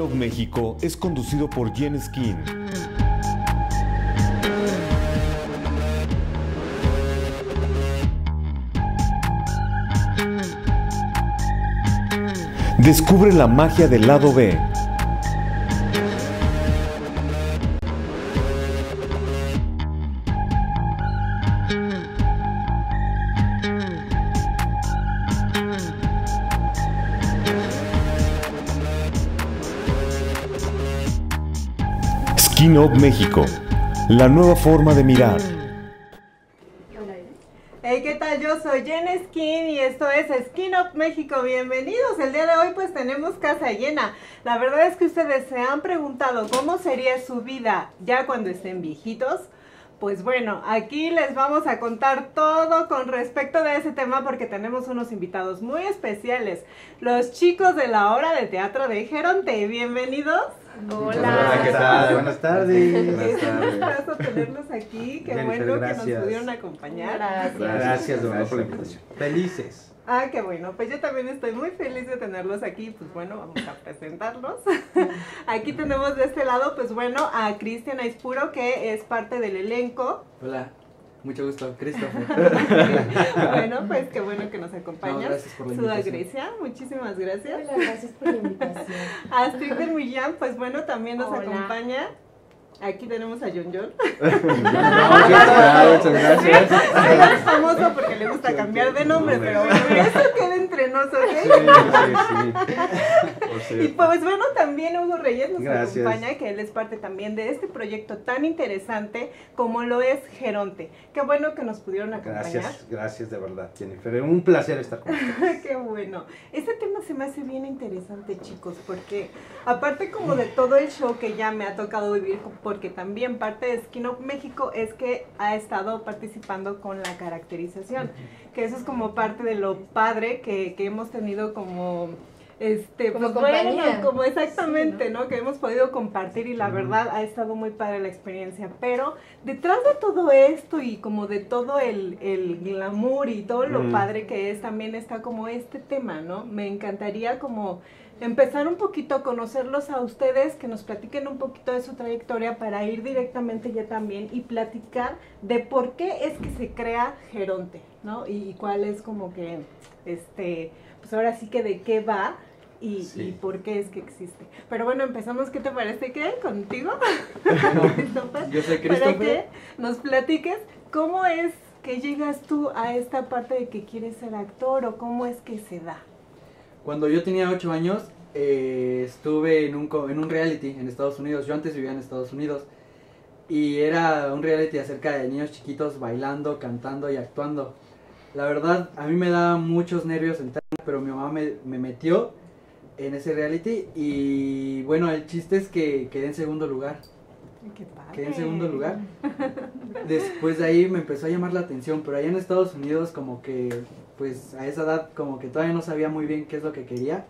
Of México es conducido por Jen Skin. Descubre la magia del lado B. Of México, la nueva forma de mirar. Hey, ¿qué tal? Yo soy Jen Skin y esto es Skin of México. Bienvenidos. El día de hoy pues tenemos casa llena. La verdad es que ustedes se han preguntado cómo sería su vida ya cuando estén viejitos. Pues bueno, aquí les vamos a contar todo con respecto de ese tema porque tenemos unos invitados muy especiales. Los chicos de la obra de teatro de Geronte. Bienvenidos. Hola, ¿qué tal? Buenas tardes. Es un gustazo tenerlos aquí. Qué bueno que gracias. nos pudieron acompañar. Gracias. Gracias, de verdad, por la invitación. Felices. Ah, qué bueno. Pues yo también estoy muy feliz de tenerlos aquí. Pues bueno, vamos a presentarlos. aquí tenemos de este lado, pues bueno, a Cristian Aispuro, que es parte del elenco. Hola, mucho gusto, Christopher. bueno, pues qué bueno que nos acompañas. No, gracias por la Suda invitación. Grecia, muchísimas gracias. Hola, gracias por la invitación. Astrid Millán, pues bueno, también nos Hola. acompaña. Aquí tenemos a John John. Muchas gracias. Es famoso porque le gusta cambiar de nombre, pero bueno, eso queda entre Sí, sí, sí. Y pues bueno, también Hugo Reyes nos Gracias. acompaña, que él es parte también de este proyecto tan interesante como lo es Geronte. Qué bueno que nos pudieron acompañar. Gracias, gracias de verdad, Jennifer. Un placer estar con ustedes. Qué bueno. Este tema se me hace bien interesante, chicos, porque aparte como de todo el show que ya me ha tocado vivir, porque también parte de Skin of México es que ha estado participando con la caracterización, que eso es como parte de lo padre que, que hemos tenido como... Este, Como pues bueno, como exactamente, Sí, ¿no? Que hemos podido compartir y la verdad ha estado muy padre la experiencia. Pero detrás de todo esto y como de todo el, el glamour y todo lo Mm. padre que es, también está como este tema, ¿no? Me encantaría como empezar un poquito a conocerlos a ustedes, que nos platiquen un poquito de su trayectoria para ir directamente ya también y platicar de por qué es que se crea Geronte, ¿no? Y, y cuál es como que, este, pues ahora sí que de qué va. Y, Sí. y por qué es que existe. Pero bueno, empezamos, ¿qué te parece que contigo? Christopher? Yo soy para que nos platiques cómo es que llegas tú a esta parte de que quieres ser actor o cómo es que se da. Cuando yo tenía 8 años, eh, estuve en un, co- en un reality en Estados Unidos. Yo antes vivía en Estados Unidos. Y era un reality acerca de niños chiquitos bailando, cantando y actuando. La verdad, a mí me daba muchos nervios entrar, pero mi mamá me, me metió en ese reality. Y bueno, el chiste es que quedé en segundo lugar. Qué padre. Quedé en segundo lugar. Después de ahí me empezó a llamar la atención, pero allá en Estados Unidos como que, pues a esa edad como que todavía no sabía muy bien qué es lo que quería.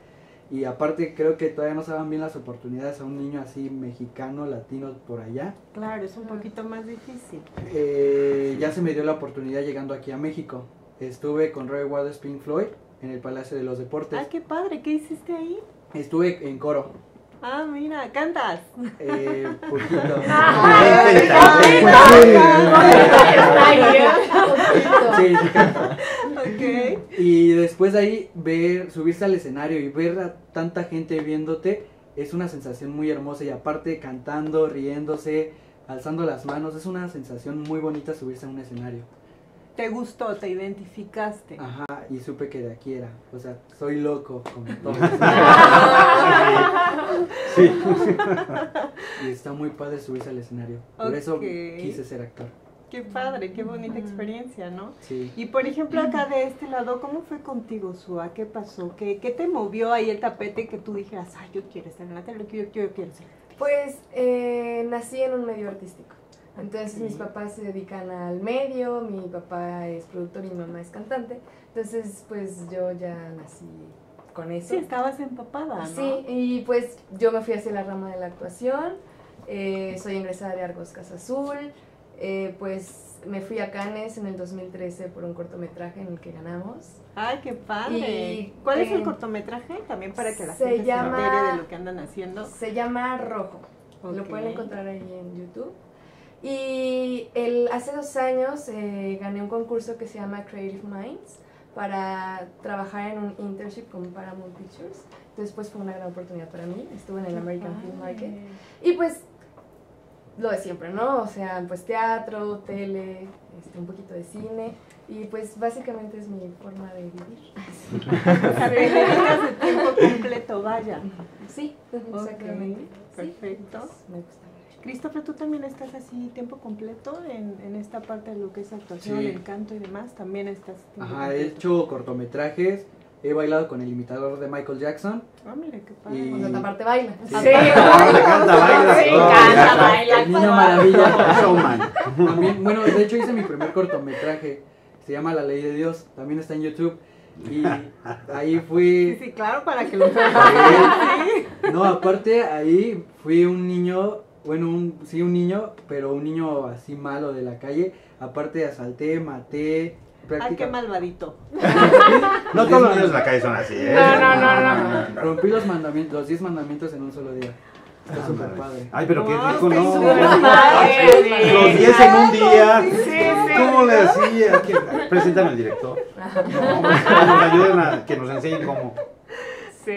Y aparte creo que todavía no se daban bien las oportunidades a un niño así mexicano, latino por allá. Claro, es un poquito más difícil. Eh, ya se me dio la oportunidad llegando aquí a México. Estuve con Roy Waters Pink Floyd en el Palacio de los Deportes. Ah, qué padre, ¿qué hiciste ahí? Estuve en coro. Ah, mira, cantas. Eh, poquito. Sí, sí, canto. Y después de ahí, ver, subirse al escenario y ver a tanta gente viéndote es una sensación muy hermosa. Y aparte, cantando, riéndose, alzando las manos, es una sensación muy bonita subirse a un escenario. ¿Te gustó? ¿Te identificaste? Ajá, y supe que de aquí era. O sea, soy loco como todos. Sí. y está muy padre subirse al escenario. Por eso quise ser actor. Qué padre, qué bonita experiencia, ¿no? Sí. Y por ejemplo, acá de este lado, ¿cómo fue contigo, Sua? ¿Qué pasó? ¿Qué, qué te movió ahí el tapete que tú dijeras, ay, yo quiero estar en la tele, yo, yo quiero ser actriz"? Pues eh, nací en un medio artístico. Entonces mis papás se dedican al medio, mi papá es productor y mi mamá es cantante. Entonces pues yo ya nací con eso. Sí, estabas empapada, ¿no? Sí, y pues yo me fui hacia la rama de la actuación. eh, soy egresada de Argos Casa Azul. Eh, pues me fui a Cannes en el 2013 por un cortometraje en el que ganamos. Ay, qué padre. Y, ¿Cuál es el eh, cortometraje? También para que la se gente llama- se entere de lo que andan haciendo. Se llama Rojo. Lo Ok. pueden encontrar ahí en YouTube. Y el, hace dos años eh, gané un concurso que se llama Creative Minds para trabajar en un internship con Paramount Pictures. Entonces pues fue una gran oportunidad para mí. Estuve en el American Film Market. Y pues lo de siempre, ¿no? O sea, pues teatro, tele, este, un poquito de cine. Y pues básicamente es mi forma de vivir. De tiempo completo, vaya. Sí, exactamente. Sí, perfecto. pues, me gusta. Christopher, ¿tú también estás así tiempo completo en, en esta parte de lo que es actuación, Sí. el canto y demás? También estás tiempo Ajá, he completo? hecho cortometrajes, he bailado con el imitador de Michael Jackson. Ah, mira, qué padre. Y- sea, aparte baila. Sí. Ah, le canta, baila. Sí, canta, baila. El niño maravilla. Showman. También, bueno, de hecho hice mi primer cortometraje, se llama La Ley de Dios, también está en YouTube. Y ahí Sí, fui, sí, claro, para que lo vean. Sí. no, aparte ahí fui un niño, bueno, un, sí, un niño, pero un niño así malo de la calle. Aparte asalté, maté, Ay, qué malvadito. No todos los niños de la calle son así, ¿eh? No, no, no, no, Rompí los mandamientos, los 10 mandamientos en un solo día. Está súper padre. Ay, pero qué rico, ¿no? súper Los padre. 10 en un día. Sí, sí, sí. ¿Cómo le hacía? Preséntame al director. No, que nos ayuden a que nos enseñen cómo.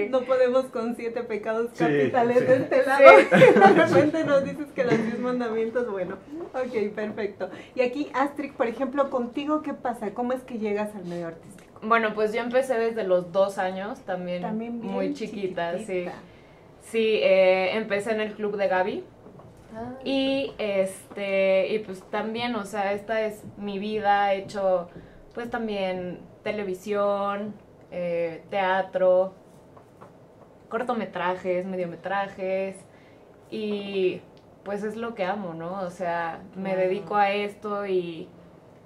No podemos con siete pecados capitales sí. de este lado. De repente nos dices que los diez mandamientos, bueno, ok, perfecto. Y aquí, Astrid, por ejemplo, contigo, ¿qué pasa? ¿Cómo es que llegas al medio artístico? Bueno, pues yo empecé desde los dos años, también, muy chiquita, sí. Sí, eh, empecé en el club de Gaby Ah, y este y pues también, o sea, esta es mi vida, he hecho pues también televisión, eh, teatro, cortometrajes, mediometrajes y pues es lo que amo, ¿no? O sea, me dedico a esto y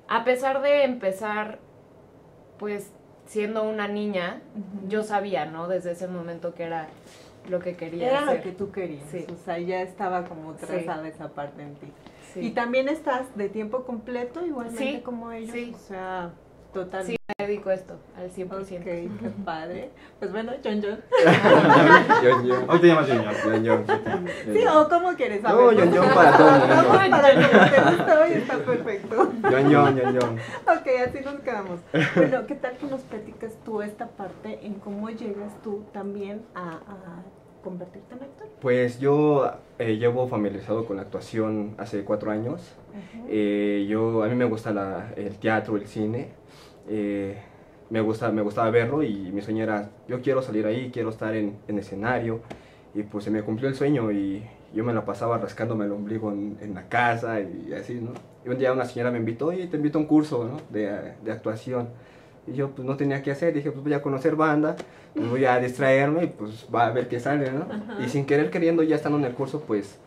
a pesar de empezar pues siendo una niña, yo sabía, ¿no? Desde ese momento que era lo que quería Era hacer. lo que tú querías, Sí. o sea, ya estaba como trazada esa parte en ti. Sí. Y también estás de tiempo completo, igualmente Sí, como ellos, sí. o sea, totalmente. Sí, me dedico a esto al 100%. Ok, qué padre. Pues bueno, John John. Yo, yo. Hoy te llamas Junior. Yo, yo. Sí, o cómo quieres No, saber. John John para todo el. Vamos para como te gusta hoy, está perfecto. Yon, yon, yon, yon. Ok, así nos quedamos. Bueno, ¿qué tal que nos platicas tú esta parte en cómo llegas tú también a, a convertirte en actor? Pues yo eh, llevo familiarizado con la actuación hace cuatro años. Eh, yo, a mí me gusta la- el teatro, el cine. Eh, me, gusta, me gustaba verlo y mi sueño era, yo quiero salir ahí, quiero estar en, en escenario. Y pues se me cumplió el sueño y yo me la pasaba rascándome el ombligo en, en la casa y así, ¿no? Y un día una señora me invitó, oye, te invito a un curso, ¿no? De, de actuación. Y yo pues no tenía qué hacer, dije, pues voy a conocer banda, pues, voy a distraerme y pues va a ver qué sale, ¿no? Ajá. Y sin querer queriendo, ya estando en el curso, pues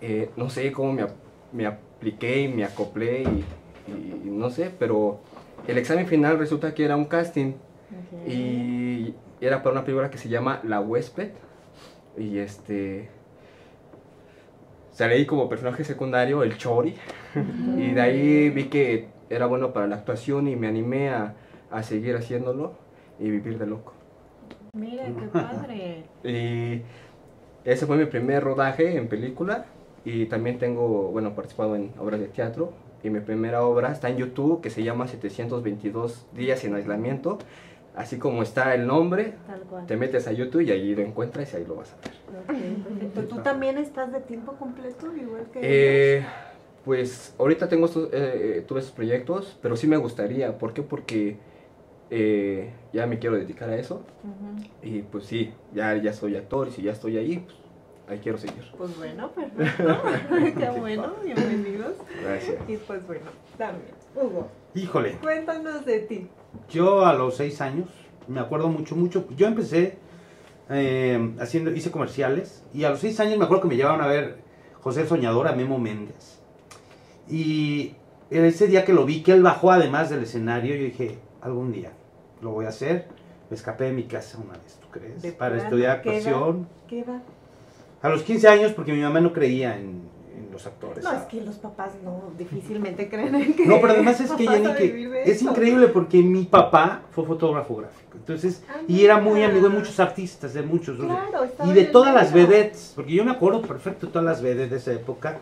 eh, no sé cómo me, me apliqué y me acoplé y, y no sé, pero el examen final resulta que era un casting y era para una película que se llama La Huésped y este salí como personaje secundario, el Chori, y de ahí vi que era bueno para la actuación y me animé a, a seguir haciéndolo y vivir de loco. Mira, qué padre. Y ese fue mi primer rodaje en película y también tengo, bueno, participado en obras de teatro y mi primera obra está en YouTube que se llama 722 días en aislamiento. Así como está el nombre, te metes a YouTube y ahí lo encuentras y ahí lo vas a ver. Ok, perfecto. ¿Tú también estás de tiempo completo, igual que Eh, pues ahorita tengo estos, eh, eh, tuve esos proyectos, pero sí me gustaría. ¿Por qué? Porque eh, ya me quiero dedicar a eso y pues sí, ya, ya soy actor y si ya estoy ahí, pues ahí quiero seguir. Pues bueno, perfecto. qué bueno, bienvenidos. Gracias. Y pues bueno, también. Hugo, Híjole, cuéntanos de ti. yo a los seis años, me acuerdo mucho, mucho. Yo empecé eh, haciendo, hice comerciales y a los seis años me acuerdo que me llevaban a ver José Soñador a Memo Méndez. Y ese día que lo vi, que él bajó además del escenario, yo dije, algún día lo voy a hacer. Me escapé de mi casa una vez, ¿tú crees? De Para estudiar actuación. ¿Qué edad? A los 15 años, porque mi mamá no creía en, en los actores. No, es que los papás no difícilmente creen en que. No, pero además es que, Jenny, que es eso. increíble porque mi papá fue fotógrafo gráfico. Entonces, Ah, y era muy amigo de muchos artistas, de muchos. Claro, y de todas las vedettes, porque yo me acuerdo perfecto de todas las vedettes de esa época,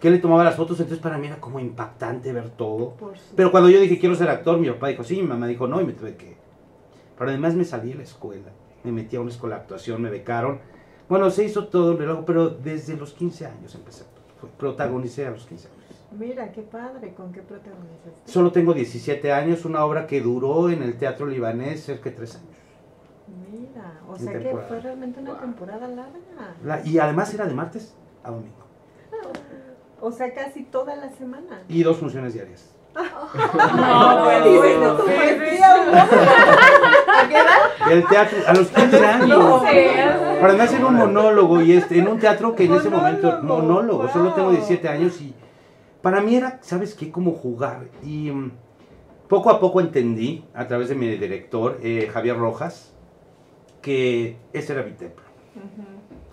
que él le tomaba las fotos, entonces para mí era como impactante ver todo. Pero cuando yo dije quiero ser actor, mi papá dijo sí, mi mamá dijo no, y me tuve que. Pero además me salí de la escuela, me metí a una escuela de actuación, me becaron. Bueno, se hizo todo un relajo, pero desde los 15 años empecé. Protagonicé a los 15 años. Mira, qué padre, ¿con qué protagonizaste? Solo tengo 17 años, una obra que duró en el teatro libanés cerca de 3 años. Mira, o sea que fue realmente una temporada larga. La- y además era de martes a domingo. O sea, casi toda la semana. Y dos funciones diarias. No, me dices tu ¿A qué edad? El teatro, a los 15 años. Para además era un monólogo y este, en un teatro que en ese momento, Monólogo, solo tengo wow. 17 años y para mí era, ¿sabes qué? Como jugar. Y mm, poco a poco entendí, a través de mi director, eh, Javier Rojas, que ese era mi templo.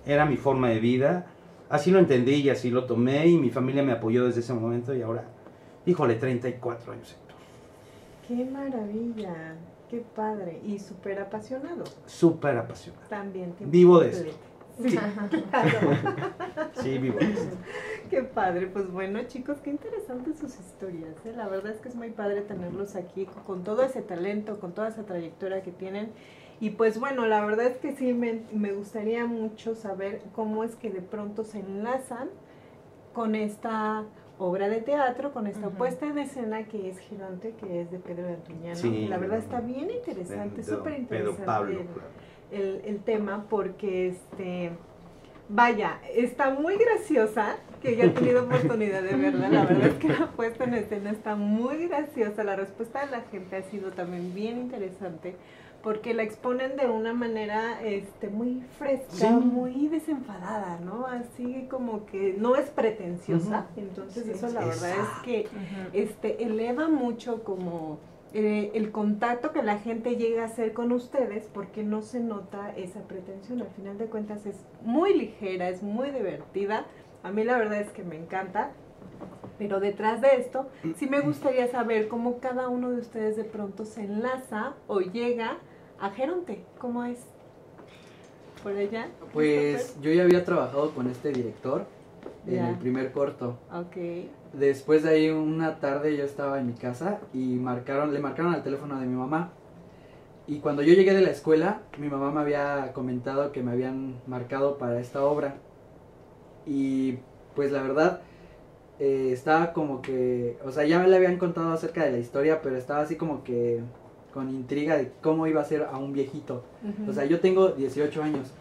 Era mi forma de vida. Así lo entendí y así lo tomé y mi familia me apoyó desde ese momento y ahora, híjole, 34 años. Héctor. Qué maravilla, qué padre. Y súper apasionado Súper apasionado. también. Vivo de completo. Sí, Claro. sí, vivo de esto. Qué padre, pues bueno chicos, qué interesantes sus historias. ¿eh? La verdad es que es muy padre tenerlos aquí con, con todo ese talento, con toda esa trayectoria que tienen. Y pues bueno, la verdad es que sí me, me gustaría mucho saber cómo es que de pronto se enlazan con esta obra de teatro, con esta puesta en escena que es Girante, que es de Pedro de Antuñano. Sí, la verdad está bien interesante, súper interesante Pablo. el- el, el tema porque este vaya, está muy graciosa, que ya he tenido oportunidad de verla, la verdad es que la puesta en escena está muy graciosa, la respuesta de la gente ha sido también bien interesante porque la exponen de una manera este muy fresca, Sí. muy desenfadada, ¿no? Así como que no es pretenciosa, entonces Sí. eso la verdad es que este eleva mucho como eh, el contacto que la gente llega a hacer con ustedes porque no se nota esa pretensión. Al final de cuentas es muy ligera, es muy divertida. A mí la verdad es que me encanta. Pero detrás de esto, sí me gustaría saber cómo cada uno de ustedes de pronto se enlaza o llega a Geronte. ¿Cómo es? ¿Por allá? Pues yo ya había trabajado con este director en el primer corto. Ok. Después de ahí una tarde yo estaba en mi casa y marcaron, le marcaron al teléfono de mi mamá. Y cuando yo llegué de la escuela, mi mamá me había comentado que me habían marcado para esta obra. Y pues la verdad, eh, estaba como que, o sea, ya me le habían contado acerca de la historia, pero estaba así como que con intriga de cómo iba a ser a un viejito. O sea, yo tengo 18 años.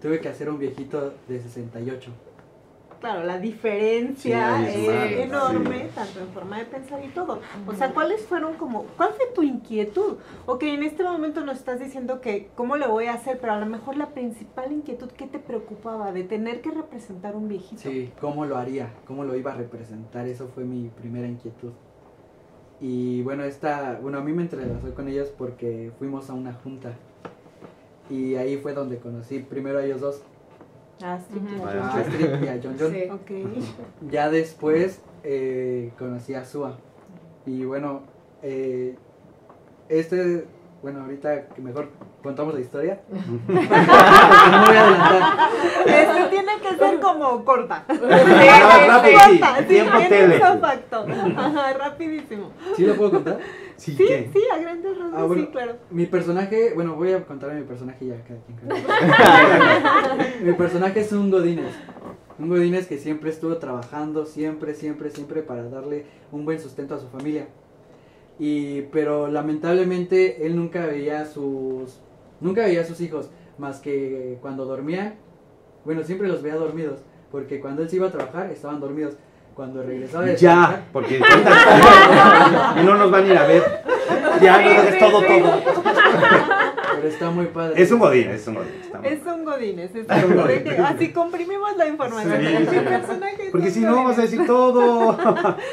Tuve que hacer un viejito de 68. Claro, la diferencia Sí, es es enorme, enorme, sí. tanto en forma de pensar y todo. O sea, ¿cuáles fueron como, cuál fue tu inquietud? Ok, en este momento nos estás diciendo que cómo le voy a hacer, pero a lo mejor la principal inquietud, ¿qué te preocupaba? De tener que representar un viejito. Sí, cómo lo haría, cómo lo iba a representar, eso fue mi primera inquietud. Y bueno, esta, bueno, a mí me entrelazó con ellos porque fuimos a una junta. Y ahí fue donde conocí primero a ellos dos, Ah, a Astrid y a John John. Sí. Ok. Ya después eh, conocí a Sua. Y bueno, eh, este, bueno, ahorita que mejor contamos la historia. no me voy a adelantar. Esto tiene que ser como corta. Rápido, sí, Corta, sí, tiempo tele. facto. Ajá, rapidísimo. ¿Sí lo puedo contar? Sí, Sí, ¿qué? sí, a grandes rasgos, Ah, bueno. sí, claro. Mi personaje, bueno, voy a contar a mi personaje ya, cada quien. mi personaje es un Godínez. Un Godínez que siempre estuvo trabajando, siempre, siempre, siempre para darle un buen sustento a su familia. Y, pero lamentablemente él nunca veía a sus, nunca veía a sus hijos, más que cuando dormían, bueno, siempre los veía dormidos, porque cuando él se iba a trabajar estaban dormidos. Cuando regresaba de Ya, trabajar, porque y no nos van a ir a ver. Ya, no, es todo, todo. pero está muy padre. Es un godín, es un godín. Es un godines, es un godín. godín. Así comprimimos la información. Sí, Mi sí. personaje es Porque si no, vas a decir todo.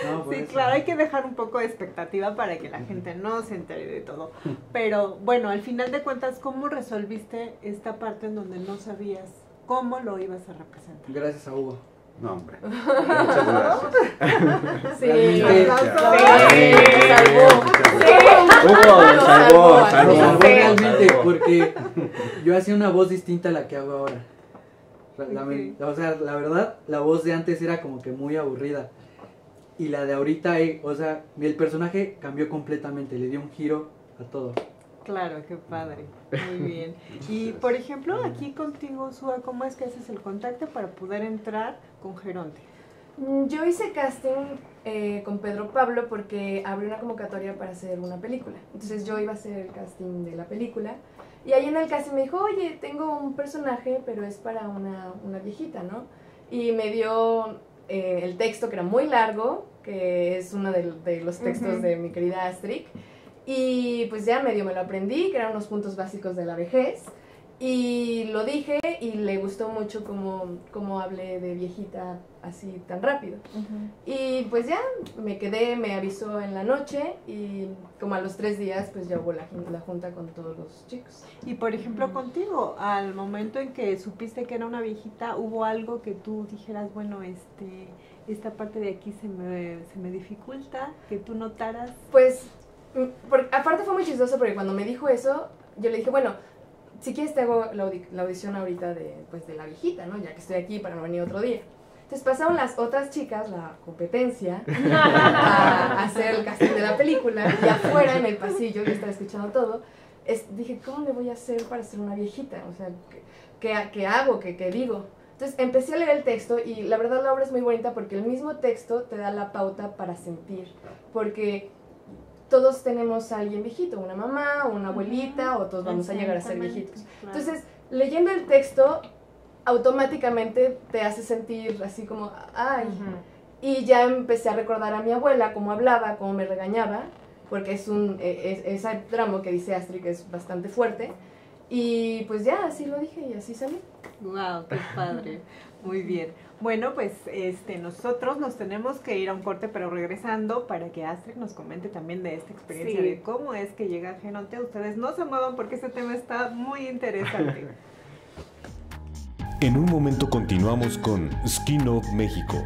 No, Sí, eso. claro, hay que dejar un poco de expectativa para que la gente no se entere de todo. Pero bueno, al final de cuentas, ¿cómo resolviste esta parte en donde no sabías cómo lo ibas a representar? Gracias a Hugo. No, hombre. Muchas gracias. Sí. Sí, Sí. Hugo, Lo salvó, salvó, salvó. Lo salvó Sí. realmente Salvó. porque yo hacía una voz distinta a la que hago ahora. La- o sea, la verdad, la voz de antes era como que muy aburrida. Y la de ahorita, eh, o sea, el personaje cambió completamente, le dio un giro a todo. Claro, qué padre. Muy bien. Y por ejemplo, aquí contigo, Sua, ¿cómo es que haces el contacto para poder entrar con Geronte? Mm, Yo hice casting eh, con Pedro Pablo porque abrió una convocatoria para hacer una película. Entonces yo iba a hacer el casting de la película. Y ahí en el casting me dijo, oye, tengo un personaje, pero es para una, una viejita, ¿no? Y me dio eh, el texto que era muy largo, que es uno de, de los textos de mi querida Astrid. Y pues ya medio me lo aprendí, que eran unos puntos básicos de la vejez. Y lo dije y le gustó mucho como, como hablé de viejita así tan rápido. Y pues ya me quedé, me avisó en la noche y como a los tres días pues ya hubo la, la junta con todos los chicos. Y por ejemplo, contigo, al momento en que supiste que era una viejita, ¿hubo algo que tú dijeras, bueno, este, esta parte de aquí se me, se me dificulta, que tú notaras? Pues, mm, por- aparte fue muy chistoso porque cuando me dijo eso, yo le dije, bueno, si quieres te hago la, la audición ahorita de, pues, de la viejita, ¿no? Ya que estoy aquí para no venir otro día. Entonces pasaron las otras chicas, la competencia, a hacer el casting de la película y afuera en el pasillo, yo estaba escuchando todo, es- dije, ¿cómo le voy a hacer para ser una viejita? O sea, ¿qué, hago? ¿Qué, ¿Qué digo? Entonces empecé a leer el texto y la verdad la obra es muy bonita porque el mismo texto te da la pauta para sentir, porque todos tenemos a alguien viejito, una mamá, una abuelita o todos vamos a llegar a ser viejitos. Entonces, leyendo el texto, automáticamente te hace sentir así como, ay, y ya empecé a recordar a mi abuela, cómo hablaba, cómo me regañaba, porque es un e- es, ese tramo que dice Astrid que es bastante fuerte. Y pues ya, así lo dije y así salió. Wow, qué padre. Muy bien. Bueno, pues este nosotros nos tenemos que ir a un corte, pero regresando para que Astrid nos comente también de esta experiencia Sí. de cómo es que llega a Genote. Ustedes no se muevan porque este tema está muy interesante. En un momento continuamos con Skin Up México.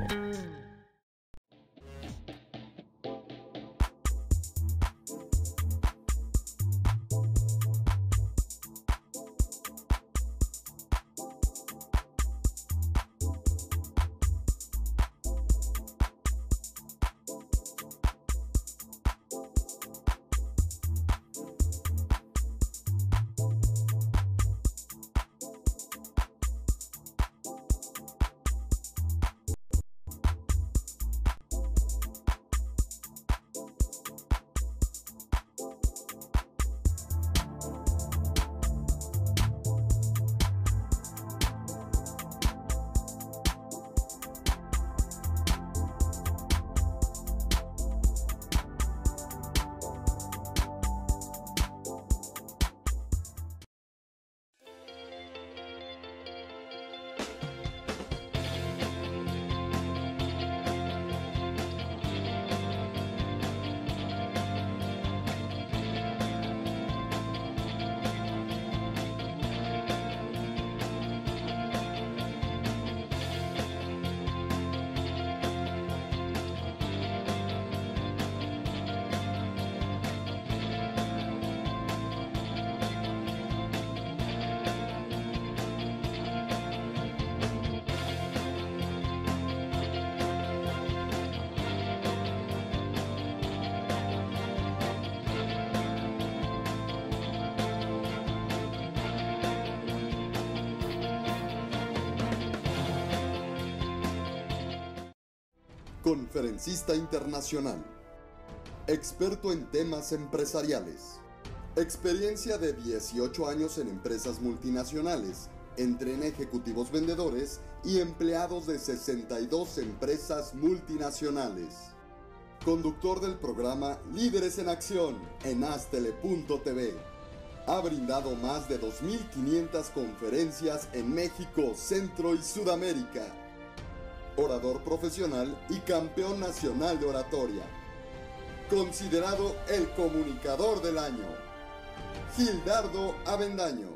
Conferencista internacional. Experto en temas empresariales. Experiencia de 18 años en empresas multinacionales. Entrena ejecutivos vendedores y empleados de 62 empresas multinacionales. Conductor del programa Líderes en Acción en Astele.tv. Ha brindado más de 2.500 conferencias en México, Centro y Sudamérica orador profesional y campeón nacional de oratoria. Considerado el comunicador del año, Gildardo Avendaño.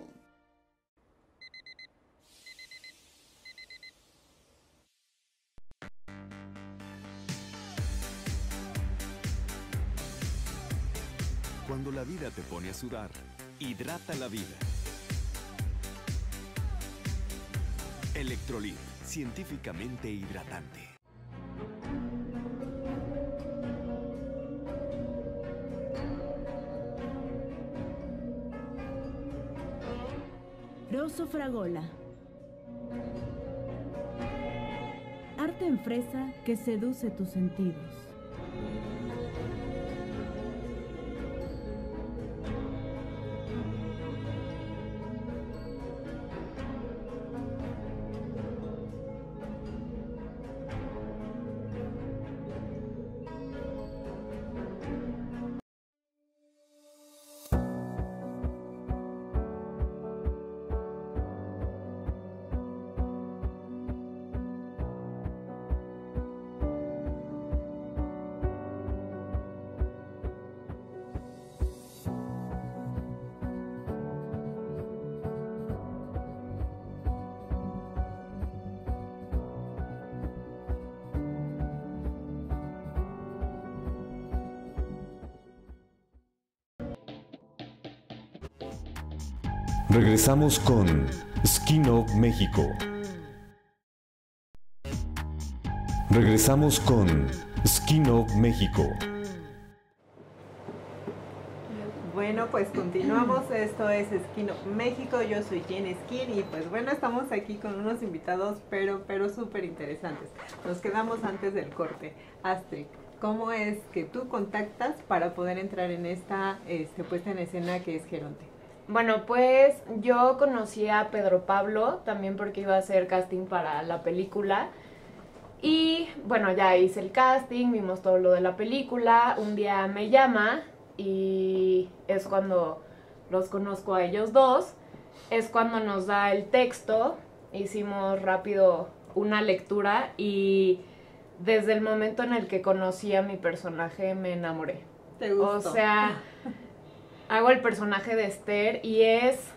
Cuando la vida te pone a sudar, hidrata la vida. Electrolit científicamente hidratante. Rosso Fragola. Arte en fresa que seduce tus sentidos. Regresamos con Skin of México. Regresamos con Skin of México. Bueno, pues continuamos. Esto es of México. Yo soy Jen Skin y pues bueno, estamos aquí con unos invitados, pero pero súper interesantes. Nos quedamos antes del corte. Astrid, ¿cómo es que tú contactas para poder entrar en esta este, puesta en escena que es Geronte? Bueno, pues yo conocí a Pedro Pablo también porque iba a hacer casting para la película. Y bueno, ya hice el casting, vimos todo lo de la película. Un día me llama y es cuando los conozco a ellos dos. Es cuando nos da el texto. Hicimos rápido una lectura y desde el momento en el que conocí a mi personaje me enamoré. ¿Te gustó? O sea, hago el personaje de Esther y es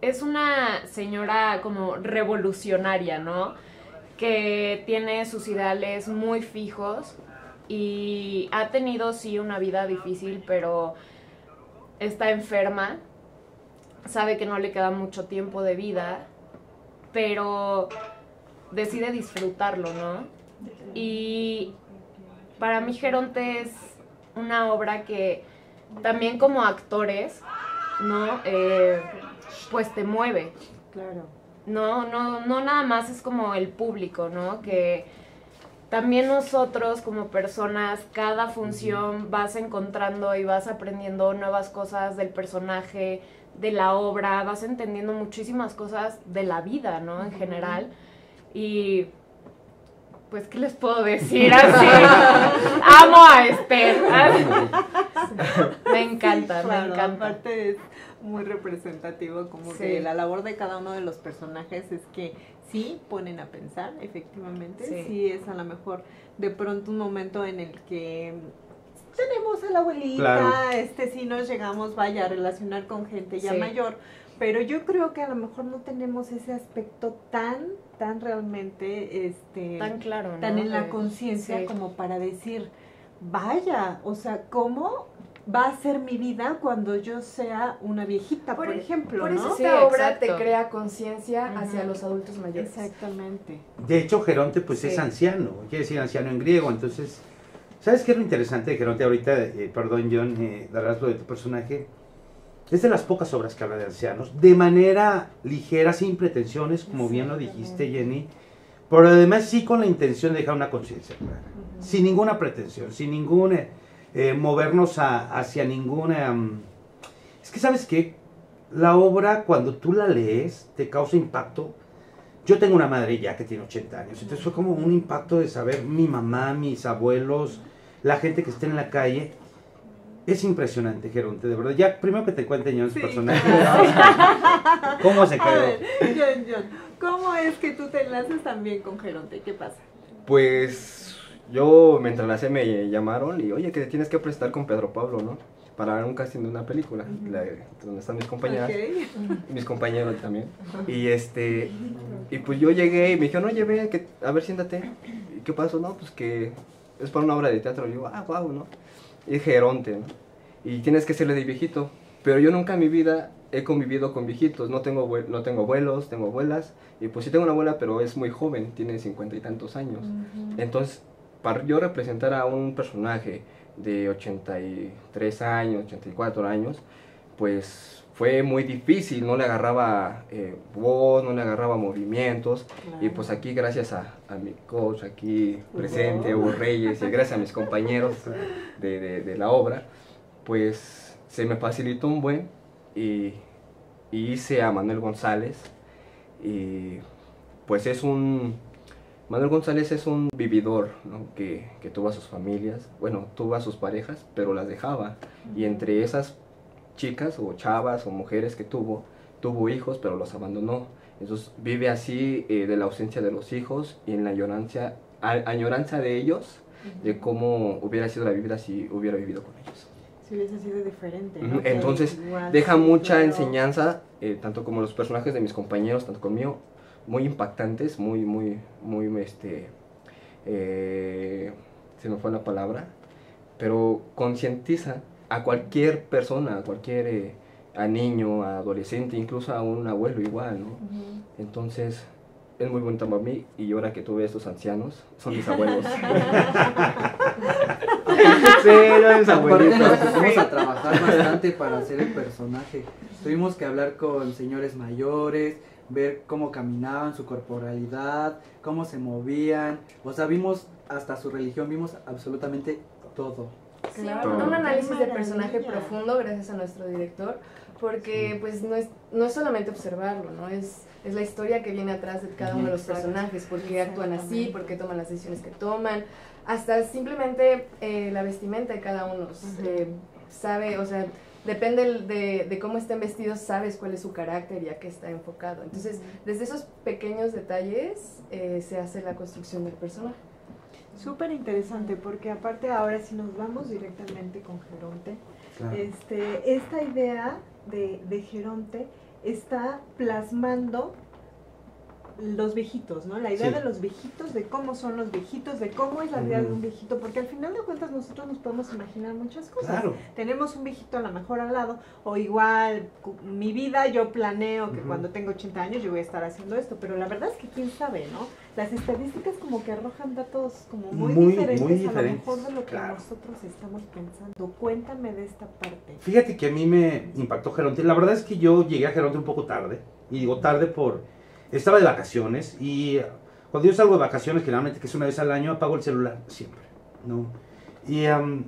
es una señora como revolucionaria, ¿no? Que tiene sus ideales muy fijos y ha tenido sí una vida difícil, pero está enferma, sabe que no le queda mucho tiempo de vida, pero decide disfrutarlo, ¿no? Y para mí Geronte es una obra que también como actores, ¿no? Eh, pues te mueve. Claro. No, no, no nada más es como el público, ¿no? Que también nosotros como personas, cada función vas encontrando y vas aprendiendo nuevas cosas del personaje, de la obra, vas entendiendo muchísimas cosas de la vida, ¿no? En general. Y pues, ¿qué les puedo decir? Así, amo a Esther. me encanta, Sí, me encanta. Aparte es muy representativo como Sí. que la labor de cada uno de los personajes es que sí ponen a pensar, efectivamente. Sí. Sí, es a lo mejor de pronto un momento en el que tenemos a la abuelita, Claro. este sí nos llegamos, vaya, a relacionar con gente ya Sí. mayor, pero yo creo que a lo mejor no tenemos ese aspecto tan, tan realmente, este, Tan claro, ¿no? tan en la conciencia sí. como para decir, vaya, o sea, ¿cómo va a ser mi vida cuando yo sea una viejita, por, Por- ejemplo, Por eso ¿no? Sí, esta obra exacto. te crea conciencia hacia los adultos mayores. Exactamente. De hecho, Geronte pues es anciano, quiere decir anciano en griego, entonces, ¿sabes qué es lo interesante de Geronte ahorita? eh, perdón, John, eh, darás lo de tu personaje. Es de las pocas obras que habla de ancianos, de manera ligera, sin pretensiones, como bien lo dijiste, Jenny, pero además sí con la intención de dejar una conciencia clara, sin ninguna pretensión, sin ningún eh, eh, movernos a- hacia ninguna... mm, es que, ¿sabes qué? La obra, cuando tú la lees, te causa impacto. Yo tengo una madre ya que tiene 80 años, entonces fue como un impacto de saber mi mamá, mis abuelos, la gente que está en la calle. Es impresionante, Geronte, de verdad. Ya, primero que te cuente yo su Sí, personaje. ¿Cómo se A quedó? ver, John, John, ¿cómo es que tú te enlaces también con Geronte? ¿Qué pasa? Pues yo me entrelacé, me llamaron y oye, que te tienes que prestar con Pedro Pablo, ¿no? Para un casting de una película, la- donde están mis compañeras, Ok. y mis compañeros también. Y este, y pues yo llegué y me dijeron, oye, ve, que, a ver, siéntate. ¿Y qué pasó? No, pues que es para una obra de teatro. Y yo, ah, wow, ¿no? Es Geronte. Y tienes que serle de viejito. Pero yo nunca en mi vida he convivido con viejitos, no tengo, no tengo abuelos, tengo abuelas, y pues sí tengo una abuela, pero es muy joven, tiene cincuenta y tantos años. Entonces, para yo representar a un personaje de 83 años, 84 años, pues fue muy difícil, no le agarraba eh, voz, no le agarraba movimientos, y pues aquí gracias a, a mi coach aquí presente, Hugo Reyes, y gracias a mis compañeros de, de- de la obra, pues se me facilitó un buen y, y hice a Manuel González. Y pues es un Manuel González es un vividor ¿no? que, que tuvo a sus familias, bueno, tuvo a sus parejas, pero las dejaba. Y entre esas chicas o chavas o mujeres que tuvo, tuvo hijos pero los abandonó. Entonces vive así eh, de la ausencia de los hijos y en la añoranza, a- añoranza de ellos, de cómo hubiera sido la vida si hubiera vivido con ellos. Si hubiese sido diferente. ¿no? Entonces, igual, deja sí, mucha claro. enseñanza, eh, tanto como los personajes de mis compañeros, tanto conmigo, muy impactantes, muy, muy, muy, este, eh, se me fue la palabra, pero concientiza a cualquier persona, a cualquier, eh, a niño, a adolescente, incluso a un abuelo igual, ¿no? Entonces, es muy bonito para mí y ahora que tuve estos ancianos, son mis abuelos. sí, son mis Aparte nos pusimos a trabajar bastante para hacer el personaje. Tuvimos que hablar con señores mayores, ver cómo caminaban, su corporalidad, cómo se movían. O sea, vimos hasta su religión, vimos absolutamente todo. Sí, Claro. un, un análisis de personaje profundo gracias a nuestro director, porque pues no es, no es solamente observarlo, ¿no? Es, es la historia que viene atrás de cada uno de los personajes, por qué actúan así, por qué toman las decisiones que toman, hasta simplemente eh, la vestimenta de cada uno. Eh, sabe, o sea, depende de, de cómo estén vestidos, sabes cuál es su carácter y a qué está enfocado. Entonces, desde esos pequeños detalles eh, se hace la construcción del personaje. Súper interesante, porque aparte ahora si nos vamos directamente con Geronte, Claro. este, esta idea de, de Geronte está plasmando los viejitos, ¿no? La idea Sí. de los viejitos, de cómo son los viejitos, de cómo es la vida de un viejito, porque al final de cuentas nosotros nos podemos imaginar muchas cosas. Claro. Tenemos un viejito a lo mejor al lado, o igual, mi vida yo planeo que cuando tengo 80 años yo voy a estar haciendo esto, pero la verdad es que quién sabe, ¿no? Las estadísticas como que arrojan datos como muy, Muy- diferentes, muy a lo diferentes, mejor de lo que claro. nosotros estamos pensando. Cuéntame de esta parte. Fíjate que a mí me impactó Geronte. La verdad es que yo llegué a Geronte un poco tarde. Y digo tarde por... Estaba de vacaciones y cuando yo salgo de vacaciones, generalmente que es una vez al año, apago el celular siempre. ¿no? Y am,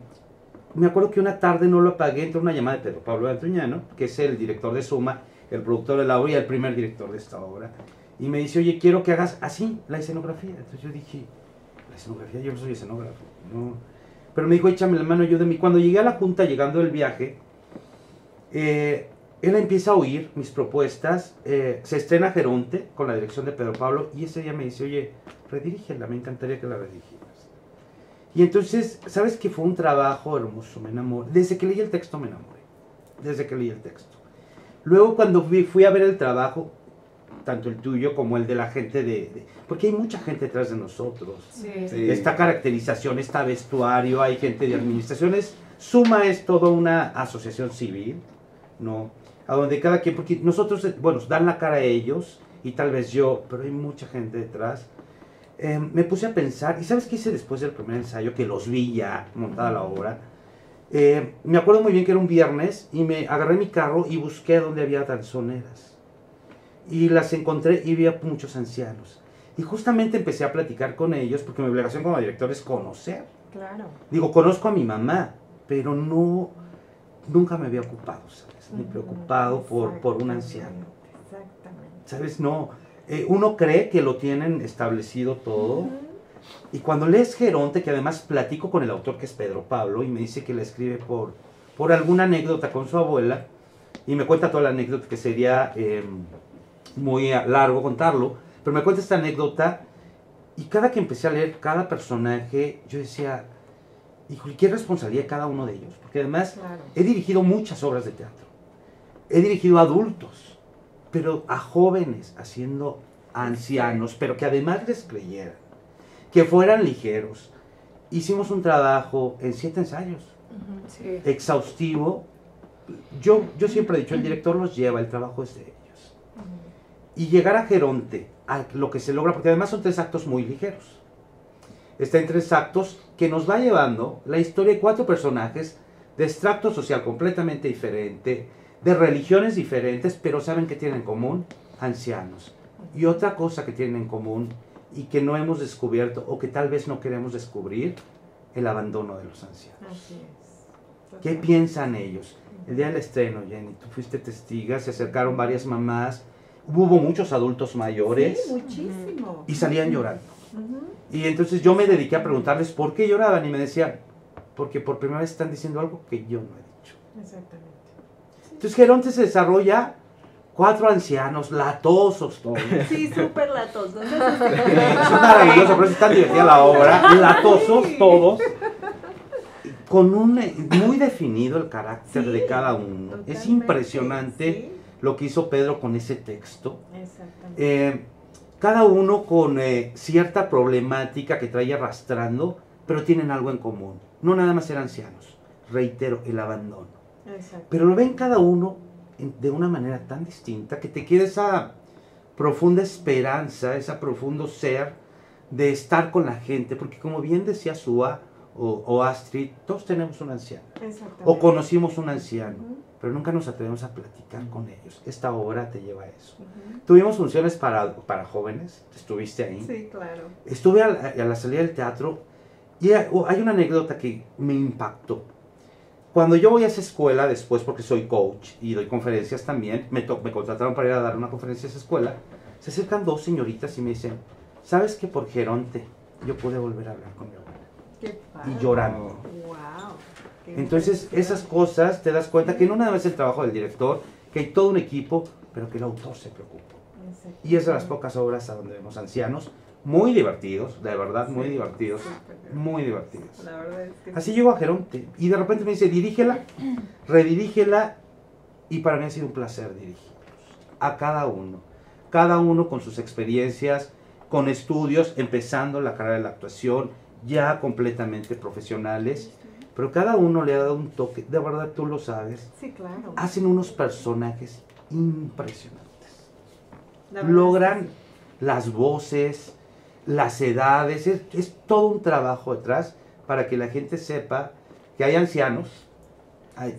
me acuerdo que una tarde no lo apagué, entró una llamada de Pedro Pablo Antuñano, que es el director de Suma, el productor de la obra y el primer director de esta obra. Y me dice, oye, quiero que hagas así la escenografía. Entonces yo dije, la escenografía, yo no soy escenógrafo. No. Pero me dijo, échame la mano, ayúdame. Y cuando llegué a la junta, llegando del viaje, eh, él empieza a oír mis propuestas. eh, se estrena Geronte con la dirección de Pedro Pablo. Y ese día me dice, oye, redirígela, me encantaría que la redirigieras. Y entonces, ¿sabes que fue un trabajo hermoso? Me enamoré. Desde que leí el texto me enamoré. Desde que leí el texto. Luego cuando fui, fui a ver el trabajo, tanto el tuyo como el de la gente de... de- porque hay mucha gente detrás de nosotros. Sí. Esta caracterización, esta vestuario, hay gente de administraciones. Suma es toda una asociación civil, ¿no? A donde cada quien, porque nosotros, eh, bueno, dan la cara a ellos y tal vez yo, pero hay mucha gente detrás. Eh, me puse a pensar, ¿y sabes qué hice después del primer ensayo? Que los vi ya montada la obra. Eh, me acuerdo muy bien que era un viernes y me agarré mi carro y busqué donde había danzoneras. Y las encontré y vi a muchos ancianos. Y justamente empecé a platicar con ellos porque mi obligación como director es conocer. Claro. Digo, conozco a mi mamá, pero no, nunca me había ocupado, ¿sabes? Ni preocupado por, por un anciano. Exactamente. ¿Sabes? No, eh, uno cree que lo tienen establecido todo. Y cuando lees Geronte, que además platico con el autor que es Pedro Pablo, y me dice que la escribe por, por alguna anécdota con su abuela, y me cuenta toda la anécdota que sería eh, muy largo contarlo, pero me cuenta esta anécdota, y cada que empecé a leer cada personaje, yo decía, híjole, qué responsabilidad cada uno de ellos, porque además Claro. he dirigido muchas obras de teatro, he dirigido a adultos, pero a jóvenes haciendo ancianos, pero que además les creyeran, que fueran ligeros. Hicimos un trabajo en siete ensayos, Sí. exhaustivo. Yo, yo siempre he dicho, el director los lleva, el trabajo es de ellos. Y llegar a Geronte, a lo que se logra, porque además son tres actos muy ligeros. Está en tres actos que nos va llevando la historia de cuatro personajes de extracto social completamente diferente, de religiones diferentes, pero ¿saben qué tienen en común? Ancianos. Y otra cosa que tienen en común y que no hemos descubierto o que tal vez no queremos descubrir, el abandono de los ancianos. Así es. ¿Qué piensan ellos? El día del estreno, Jenny, tú fuiste testiga, se acercaron varias mamás, hubo muchos adultos mayores Sí, muchísimo. y salían llorando. Y entonces yo me dediqué a preguntarles por qué lloraban y me decían, porque por primera vez están diciendo algo que yo no he dicho. Exactamente. Entonces Geronte se desarrolla cuatro ancianos, latosos todos. Sí, súper latosos. Es maravilloso, por eso es tan divertida la obra. Latosos todos. Con un eh, muy definido el carácter de cada uno. Es impresionante sí, lo que hizo Pedro con ese texto. Exactamente. Eh, cada uno con eh, cierta problemática que trae arrastrando, pero tienen algo en común. No nada más ser ancianos. Reitero, el abandono. Exacto. Pero lo ven cada uno de una manera tan distinta que te queda esa profunda esperanza, ese profundo ser de estar con la gente, porque como bien decía Sua o, o Astrid, todos tenemos un anciano, o conocimos un anciano, pero nunca nos atrevemos a platicar con ellos. Esta obra te lleva a eso. Tuvimos funciones para, para jóvenes, estuviste ahí. Sí, claro. Estuve a la, a la salida del teatro y hay una anécdota que me impactó. Cuando yo voy a esa escuela después, porque soy coach y doy conferencias también, me, to- me contrataron para ir a dar una conferencia a esa escuela, se acercan dos señoritas y me dicen, ¿sabes que por Geronte yo pude volver a hablar con mi abuela? Qué padre. Y llorando. Wow. Qué Entonces, esas cosas te das cuenta que no nada más es el trabajo del director, que hay todo un equipo, pero que el autor se preocupa. Y es de las pocas obras a donde vemos ancianos muy divertidos, de verdad, muy Sí, divertidos, muy divertidos. La verdad es que Así llego a Geronte y de repente me dice, dirígela, redirígela y para mí ha sido un placer dirigirlos. A cada uno, cada uno con sus experiencias, con estudios, empezando la carrera de la actuación, ya completamente profesionales, pero cada uno le ha dado un toque, de verdad tú lo sabes, Sí, claro. hacen unos personajes impresionantes La verdad logran es que las voces, las edades, es, es todo un trabajo detrás para que la gente sepa que hay ancianos. hay-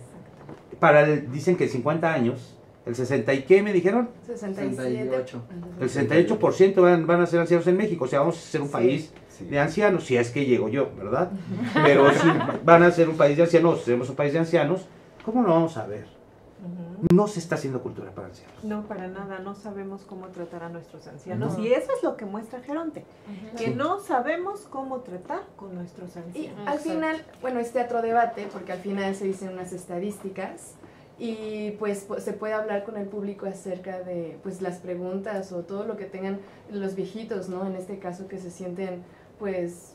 para el, dicen que 50 años, el 60 y qué me dijeron, 67. 68. el 68% van, van a ser ancianos en México, o sea, vamos a ser un Sí. país Sí. de ancianos, si es que llego yo, ¿verdad? Pero si van a ser un país de ancianos, seremos un país de ancianos, ¿cómo lo vamos a ver? No se está haciendo cultura para ancianos. No, para nada, no sabemos cómo tratar a nuestros ancianos. No. Y eso es lo que muestra Geronte, que Sí. no sabemos cómo tratar con nuestros Y ancianos. al final, bueno, es teatro debate, porque al final se dicen unas estadísticas y pues se puede hablar con el público acerca de pues las preguntas o todo lo que tengan los viejitos, ¿no? En este caso que se sienten pues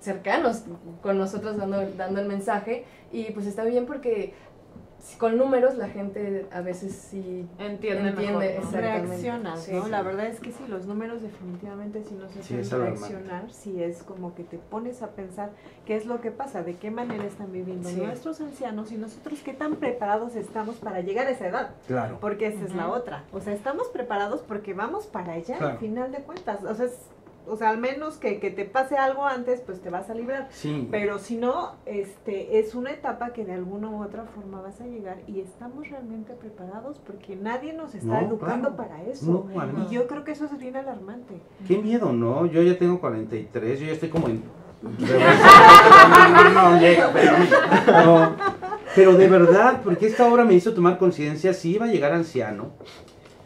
cercanos con nosotros dando, dando el mensaje y pues está bien porque con números la gente a veces sí Entiende, Entiende, mejor, ¿no? reaccionas, Sí, ¿no? sí. La verdad es que sí, los números definitivamente sí nos Sí, hacen es alarmante. reaccionar, sí es como que te pones a pensar qué es lo que pasa, de qué manera están viviendo Sí. nuestros ancianos y nosotros qué tan preparados estamos para llegar a esa edad, Claro. porque esa es la otra. O sea, estamos preparados porque vamos para allá, Claro. al final de cuentas. O sea, es- o sea, al menos que, que te pase algo antes, pues te vas a librar. Sí. Pero si no, este, es una etapa que de alguna u otra forma vas a llegar y estamos realmente preparados porque nadie nos está No, educando claro. para eso. No, además- y yo creo que eso es bien alarmante. Qué miedo, ¿no? Yo ya tengo 43, yo ya estoy como en... no, no, no llega, pero, de verdad, porque esta obra me hizo tomar conciencia si iba a llegar anciano,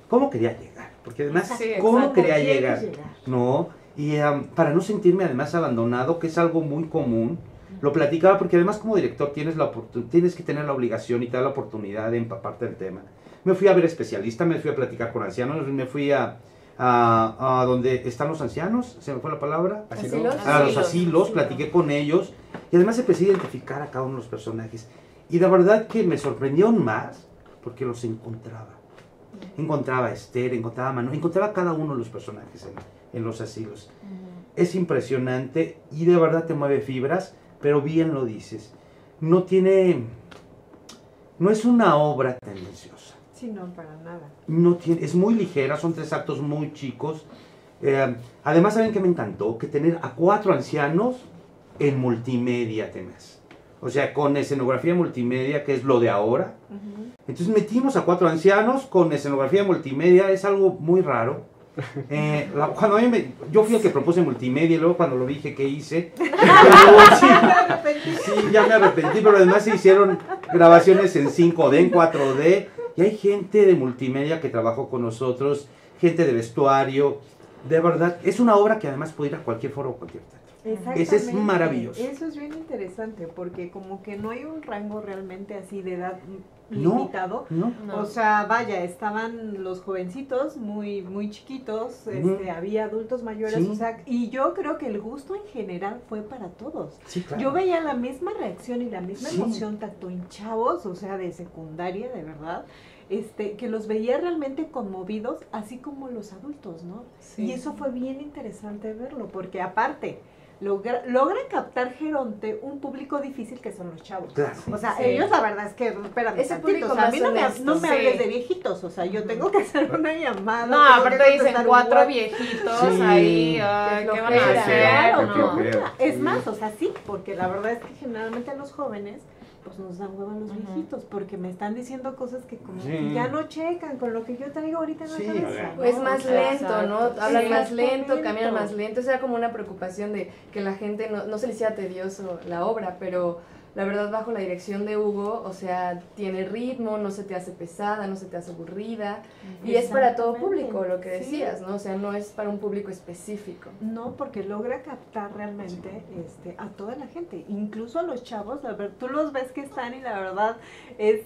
¿cómo quería llegar? Porque además, Sí, ¿cómo quería ¿Quieres llegar? llegar? No, y am, para no sentirme además abandonado, que es algo muy común, lo platicaba porque además como director tienes, la tienes que tener la obligación y te da la oportunidad de empaparte del tema. Me fui a ver especialistas, me fui a platicar con ancianos, me fui a, a, a donde están los ancianos, se me fue la palabra, ¿Asilos? a los Asilos. platiqué con ellos y además empecé a identificar a cada uno de los personajes. Y la verdad que me sorprendió más porque los encontraba. Encontraba a Esther, encontraba a Manu, encontraba a cada uno de los personajes en, en los asilos. Es impresionante y de verdad te mueve fibras, pero bien lo dices. no tiene, no es una obra tendenciosa. Sí, no, para nada. No tiene, es muy ligera, son tres actos muy chicos. Eh, además, ¿saben qué me encantó? Que tener a cuatro ancianos en multimedia temas. O sea, con escenografía multimedia, que es lo de ahora. Entonces metimos a cuatro ancianos con escenografía multimedia, es algo muy raro. Eh, la- cuando a mí me- yo fui el que propuse multimedia y luego cuando lo dije, ¿qué hice? Pero sí, sí, ya me arrepentí, pero además se hicieron grabaciones en 5D, en 4D, y hay gente de multimedia que trabajó con nosotros, gente de vestuario, de verdad, es una obra que además puede ir a cualquier foro o cualquier teatro. Ese es maravilloso. Eso es bien interesante porque como que no hay un rango realmente así de edad limitado. ¿no? No. O sea, vaya, estaban los jovencitos muy muy chiquitos, este, había adultos mayores, Sí. o sea, y yo creo que el gusto en general fue para todos. Sí, claro. Yo veía la misma reacción y la misma Sí. emoción tanto en chavos, o sea, de secundaria, de verdad, este, que los veía realmente conmovidos, así como los adultos, ¿no? Y eso fue bien interesante verlo, porque aparte, logra, logra captar Geronte un público difícil que son los chavos. Claro. O sea, Sí. ellos la verdad es que, espérame, Ese tantito, público o sea, a mí no me, no me sí. hables de viejitos, o sea, yo tengo que hacer una llamada. No, aparte dicen cuatro viejitos Sí. ahí, ay, Qué ¿qué van a hacer? Claro, No. Es más, o sea, sí, porque la verdad es que generalmente a los jóvenes pues nos dan hueva a los viejitos, porque me están diciendo cosas que como Sí. que ya no checan con lo que yo traigo ahorita en la Sí, cabeza. Es más O sea, lento, ¿no? Hablan más lento, Exactamente. caminan más lento. Esa era como una preocupación de que la gente no, no se le hiciera tedioso la obra, pero la verdad bajo la dirección de Hugo, o sea, tiene ritmo, no se te hace pesada, no se te hace aburrida. Y es para todo público, lo que Sí. decías, ¿no? O sea, no es para un público específico. No, porque logra captar realmente este, a toda la gente, incluso a los chavos. A ver, tú los ves que están y la verdad es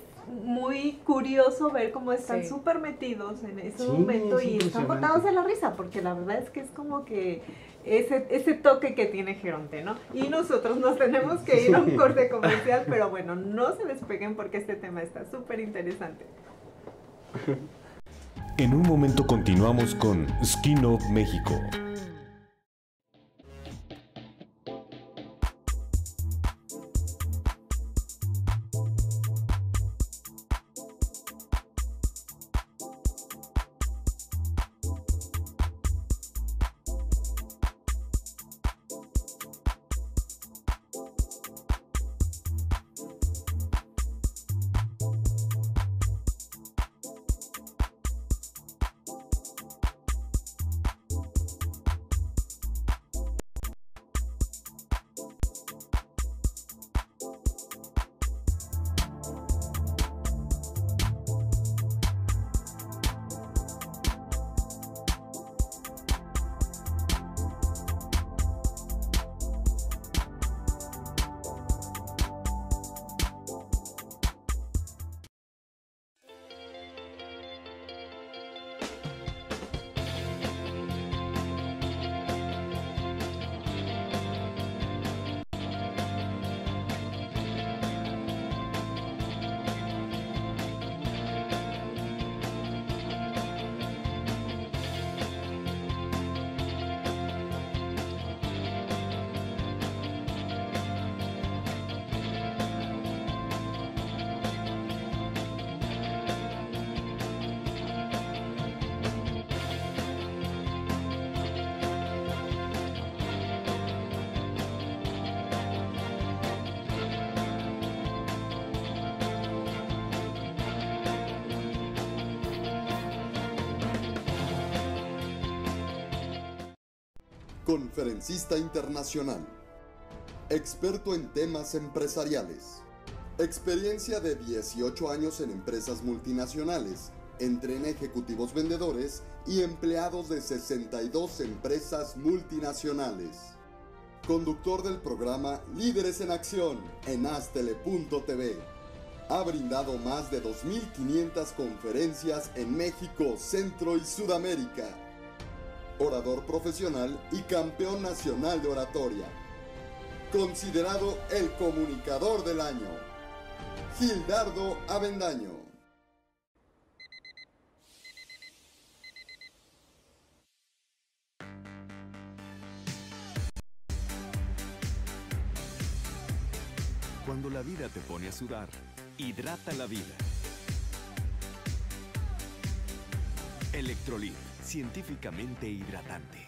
muy curioso ver cómo están Sí. súper metidos en ese Sí, momento es y están botados de la risa, porque la verdad es que es como que ese, ese toque que tiene Geronte, ¿no? Y nosotros nos tenemos que ir a un corte comercial, pero bueno, no se despeguen porque este tema está súper interesante. En un momento continuamos con Skin Up México. Conferencista internacional. Experto en temas empresariales. Experiencia de 18 años en empresas multinacionales. Entrena ejecutivos vendedores y empleados de 62 empresas multinacionales. Conductor del programa Líderes en Acción en Astele.tv. Ha brindado más de 2.500 conferencias en México, Centro y Sudamérica orador profesional y campeón nacional de oratoria. Considerado el comunicador del año. Gildardo Avendaño. Cuando la vida te pone a sudar, hidrata la vida. Electrolit, científicamente hidratante.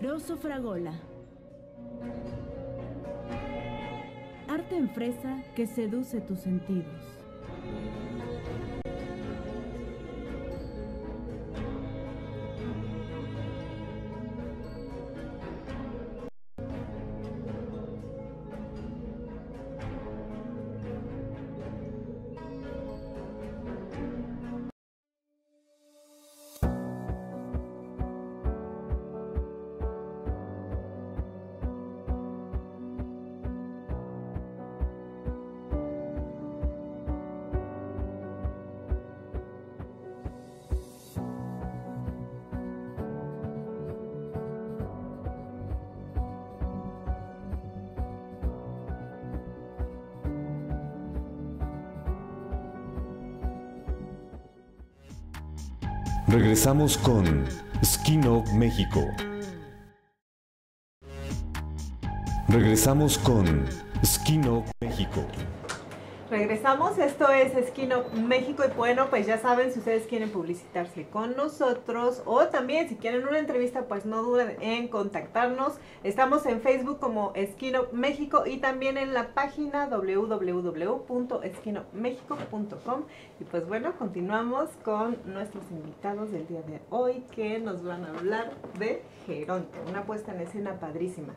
Rosso Fragola. Arte en fresa que seduce tus sentidos. Regresamos con Skin México. Regresamos con Skin México. Regresamos, esto es Esquino México y bueno, pues ya saben, si ustedes quieren publicitarse con nosotros o también si quieren una entrevista, pues no duden en contactarnos. Estamos en Facebook como Esquino México y también en la página www.esquinomexico.com. Y pues bueno, continuamos con nuestros invitados del día de hoy que nos van a hablar de Geronte, una puesta en escena padrísima.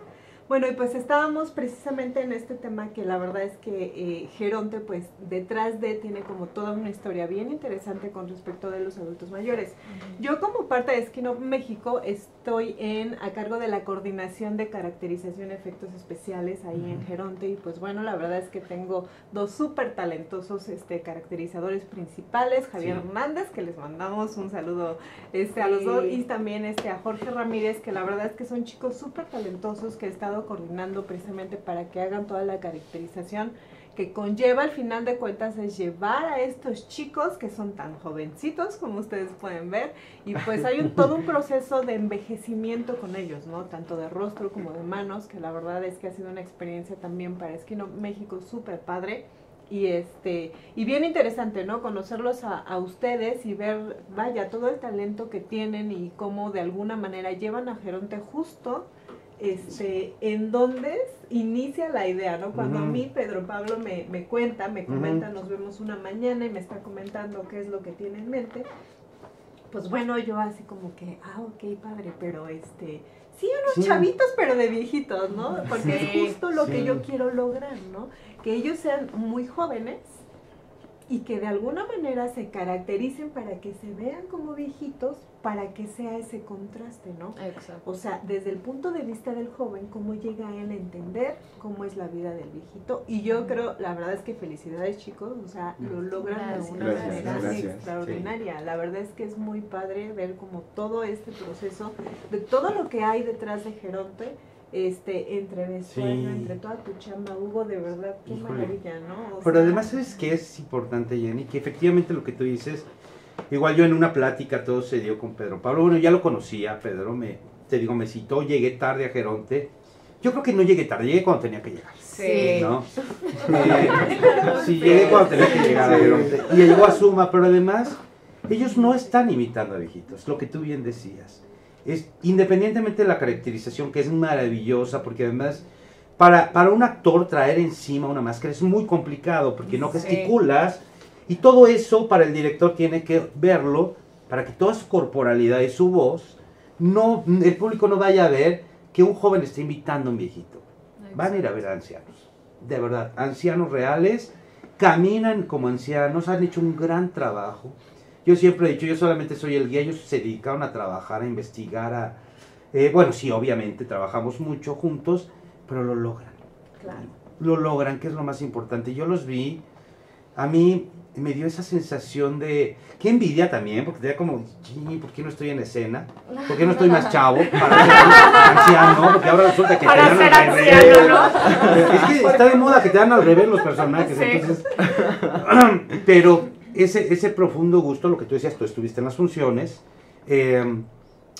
Bueno, y pues estábamos precisamente en este tema que la verdad es que eh, Geronte, pues detrás de tiene como toda una historia bien interesante con respecto de los adultos mayores. Yo como parte de Up México estoy en a cargo de la coordinación de caracterización efectos especiales ahí en Geronte y pues bueno, la verdad es que tengo dos súper talentosos este, caracterizadores principales, Javier Sí. Hernández, que les mandamos un saludo este, a los Sí. dos, y también este, a Jorge Ramírez, que la verdad es que son chicos súper talentosos que he estado coordinando precisamente para que hagan toda la caracterización que conlleva al final de cuentas es llevar a estos chicos que son tan jovencitos como ustedes pueden ver y pues hay un, todo un proceso de envejecimiento con ellos, ¿no? Tanto de rostro como de manos, que la verdad es que ha sido una experiencia también para Esquino México súper padre y este y bien interesante no conocerlos a, a ustedes y ver vaya todo el talento que tienen y cómo de alguna manera llevan a Geronte justo este en donde inicia la idea no cuando a mí Pedro Pablo me, me cuenta me comenta nos vemos una mañana y me está comentando qué es lo que tiene en mente pues bueno yo así como que ah ok padre pero este sí unos Sí. chavitos pero de viejitos no porque Sí, es justo lo que yo quiero lograr no que ellos sean muy jóvenes y que de alguna manera se caractericen para que se vean como viejitos, para que sea ese contraste, ¿no? Exacto. O sea, desde el punto de vista del joven, cómo llega él a entender cómo es la vida del viejito. Y yo creo, la verdad es que felicidades chicos, o sea, lo logran de una Gracias, manera gracias. extraordinaria. La verdad es que es muy padre ver como todo este proceso, de todo lo que hay detrás de Geronte, este, entre vestuario, Sí. entre toda tu chamba, Hugo, de verdad, qué Híjole. maravilla, ¿no? O Pero sea, además, ¿sabes qué es importante, Jenny? Que efectivamente lo que tú dices, igual yo en una plática todo se dio con Pedro Pablo. Bueno, ya lo conocía, Pedro, me, te digo, me citó, llegué tarde a Geronte. Yo creo que no llegué tarde, llegué cuando tenía que llegar. Sí. ¿no? Eh, sí, llegué cuando tenía que llegar a Geronte. Y llegó a Suma, pero además, ellos no están imitando a viejitos, lo que tú bien decías. Es, independientemente de la caracterización, que es maravillosa, porque además, para, para un actor traer encima una máscara es muy complicado, porque no Sí. gesticulas, y todo eso para el director tiene que verlo, para que toda su corporalidad y su voz, no, el público no vaya a ver que un joven está invitando a un viejito. Van a ir a ver a ancianos. De verdad, ancianos reales, caminan como ancianos, han hecho un gran trabajo. Yo siempre he dicho, yo solamente soy el guía, ellos se dedicaron a trabajar, a investigar, a... eh, bueno, sí, obviamente, trabajamos mucho juntos, pero lo logran. Claro. Lo logran, que es lo más importante. Yo los vi, a mí me dio esa sensación de... Qué envidia también, porque tenía como, "Chin, ¿por qué no estoy en escena? ¿Por qué no estoy más chavo para ser anciano? Porque ahora resulta que Para te dan al revés. anciano, ¿no? Es que está de moda que te dan al revés los personajes, Sí. entonces... Pero ese, ese profundo gusto, lo que tú decías, tú estuviste en las funciones, eh,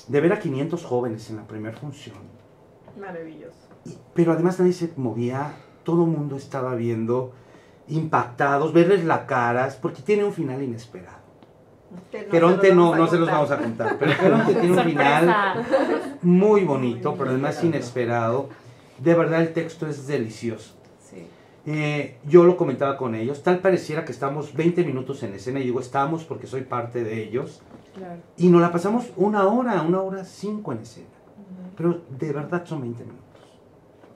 de ver a 500 jóvenes en la primera función. Maravilloso. Y- pero además nadie se movía, todo el mundo estaba viendo, impactados, verles las caras, porque tiene un final inesperado. No los no, vamos a no se los contar. vamos a contar, pero Geronte tiene un final muy bonito, pero además inesperado. De verdad el texto es delicioso. Sí. Eh, yo lo comentaba con ellos, tal pareciera que estamos 20 minutos en escena, y digo estamos porque soy parte de ellos, Claro. y nos la pasamos una hora, una hora cinco en escena, pero de verdad son 20 minutos.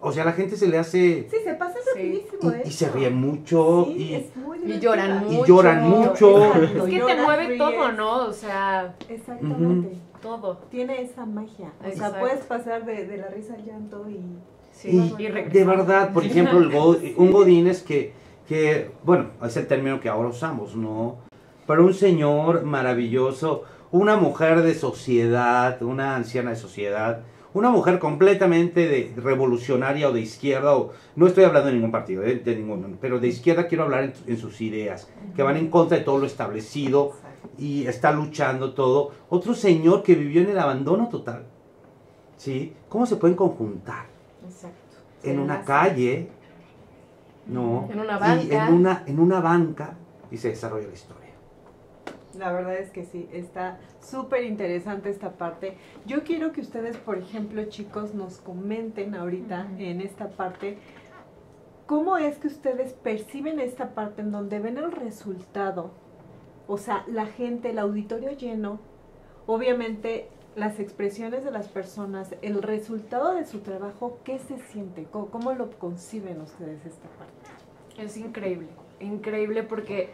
O sea, a la gente se le hace... Sí, se pasa Sí. rapidísimo. Y, y eso. se ríe mucho, Sí, y, es muy Y lloran divertida. y lloran mucho. Exacto, Es que te mueve ríes. todo, ¿no? O sea, Exactamente. todo. Tiene esa magia. O sea, Exacto. puedes pasar de, de la risa al llanto y... Sí, Y y regresar. de verdad, por ejemplo, el go- un godín es que, que, bueno, es el término que ahora usamos, ¿no? Pero un señor maravilloso, una mujer de sociedad, una anciana de sociedad, una mujer completamente de, revolucionaria o de izquierda, o, no estoy hablando de ningún partido, de, de ninguno, pero de izquierda quiero hablar en, en sus ideas, que van en contra de todo lo establecido y está luchando todo. Otro señor que vivió en el abandono total, ¿sí? ¿Cómo se pueden conjuntar? Exacto. en Se una calle, ¿no? En una Y banca. en una, en una banca y se desarrolla la historia. La verdad es que sí, está súper interesante esta parte. Yo quiero que ustedes, por ejemplo, chicos, nos comenten ahorita Ujú. en esta parte, ¿cómo es que ustedes perciben esta parte en donde ven el resultado? O sea, la gente, el auditorio lleno, obviamente las expresiones de las personas, el resultado de su trabajo, ¿qué se siente? ¿Cómo, cómo lo conciben ustedes esta parte? Es increíble, increíble porque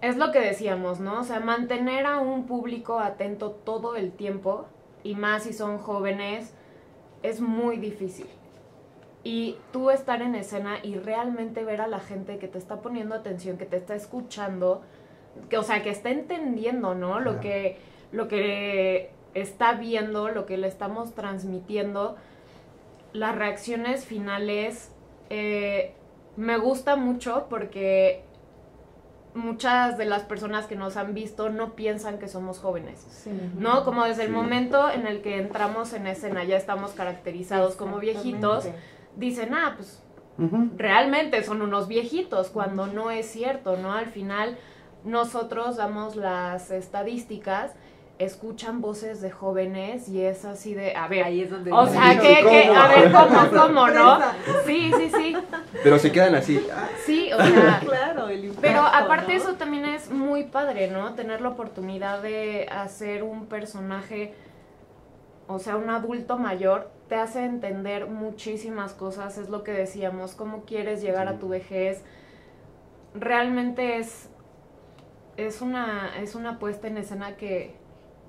es lo que decíamos, ¿no? O sea, mantener a un público atento todo el tiempo, y más si son jóvenes, es muy difícil. Y tú estar en escena y realmente ver a la gente que te está poniendo atención, que te está escuchando, que, o sea, que está entendiendo, ¿no? Lo Claro. que, lo que está viendo, lo que le estamos transmitiendo, las reacciones finales, eh, me gusta mucho porque muchas de las personas que nos han visto no piensan que somos jóvenes. Sí. ¿No? Como desde el momento en el que entramos en escena ya estamos caracterizados como viejitos, dicen, ah, pues realmente son unos viejitos, cuando no es cierto, ¿no? Al final nosotros damos las estadísticas, escuchan voces de jóvenes y es así de, a ver, Ahí es donde... o sea, Sí, que, que, a ver, ¿cómo, cómo, no? Sí, sí, sí, Pero se quedan así. sí, o sea, Claro, el impacto, pero aparte ¿no? eso también es muy padre, ¿no? Tener la oportunidad de hacer un personaje, o sea, un adulto mayor, te hace entender muchísimas cosas, es lo que decíamos, cómo quieres llegar a tu vejez. Realmente es, es, una, es una puesta en escena que,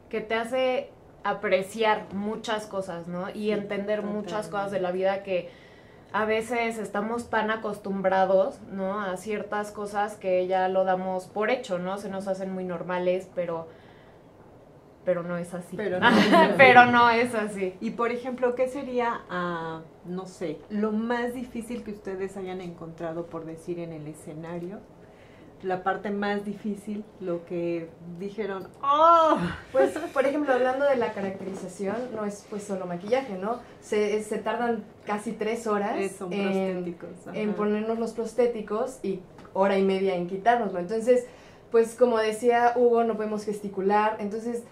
que te hace apreciar muchas cosas, ¿no? Y entender muchas cosas de la vida que a veces estamos tan acostumbrados, ¿no? A ciertas cosas que ya lo damos por hecho, ¿no? Se nos hacen muy normales, pero pero no es así. Pero no es así. Pero no es así. Y por ejemplo, ¿qué sería, ah, no sé, lo más difícil que ustedes hayan encontrado, por decir, en el escenario? La parte más difícil, lo que dijeron, ¡oh! Pues, por ejemplo, hablando de la caracterización, no es pues solo maquillaje, ¿no? Se, se tardan casi tres horas en, ponernos los prostéticos y hora y media en quitárnoslo. Entonces, pues como decía Hugo, no podemos gesticular. Entonces,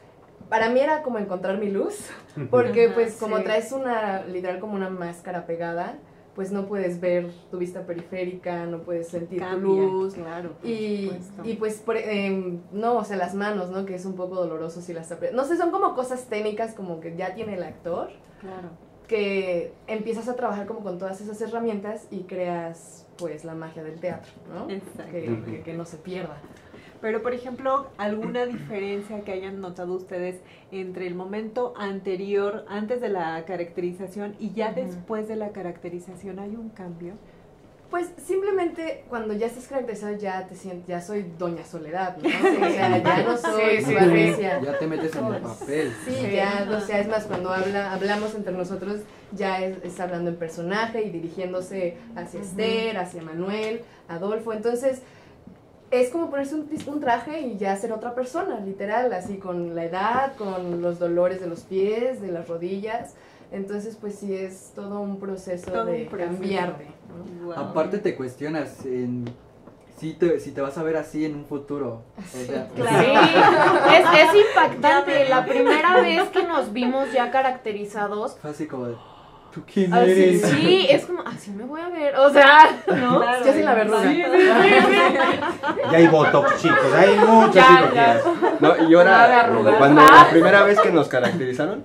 para mí era como encontrar mi luz, porque pues como sí. traes una, literal como una máscara pegada, pues no puedes ver tu vista periférica, no puedes sentir tu Cambia, luz. claro, Y, y pues, por- em, no, o sea, las manos, ¿no? Que es un poco doloroso si las aprietas. No sé, son como cosas técnicas como que ya tiene el actor, Claro. que empiezas a trabajar como con todas esas herramientas y creas, pues, la magia del teatro, ¿no? Exacto. Que, que- que no se pierda. Pero, por ejemplo, ¿alguna diferencia que hayan notado ustedes entre el momento anterior, antes de la caracterización, y ya Ujú. después de la caracterización? ¿Hay un cambio? Pues simplemente cuando ya estás caracterizado ya te sientes, ya soy Doña Soledad, ¿no? O sea, ya no soy Sí, sí, Valencia. Ya te metes en el papel. Sí, Sí. ya, o sea, es más, cuando habla, hablamos entre nosotros, ya es, es hablando en personaje y dirigiéndose hacia Ujú. Esther, hacia Manuel, Adolfo. Entonces, es como ponerse un, un traje y ya ser otra persona, literal, así con la edad, con los dolores de los pies, de las rodillas. Entonces, pues sí es todo un proceso Todo de un proceso. cambiarte. ¿no? Guau. Aparte te cuestionas en si te, si te vas a ver así en un futuro. Sea, Sí, es, es impactante. La primera vez que nos vimos ya caracterizados, fue así como de, ¿tú quién así, eres? sí, es como, así me voy a ver. O sea, ¿no? Claro, Yo sin la verruga. Sí, sí, sí. Ya hay botox, chicos, hay muchas cirugías. No, y ahora, cuando Ah. la primera vez que nos caracterizaron,